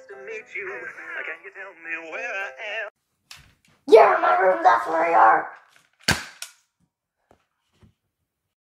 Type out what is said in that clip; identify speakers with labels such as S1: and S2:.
S1: nice to meet you. Can you tell me where I am?
S2: You're in my room, that's where you are.